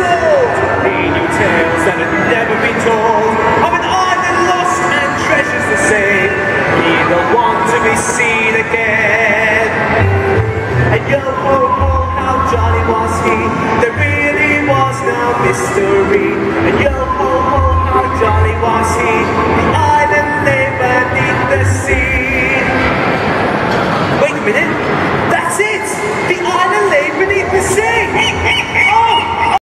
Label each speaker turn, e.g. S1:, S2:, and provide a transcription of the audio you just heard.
S1: sold. He tales that had never been told of an island lost and treasures the same. He the one to be seen again. And yo ho ho, how jolly was he? There really was no mystery. And yo ho ho, how jolly was he?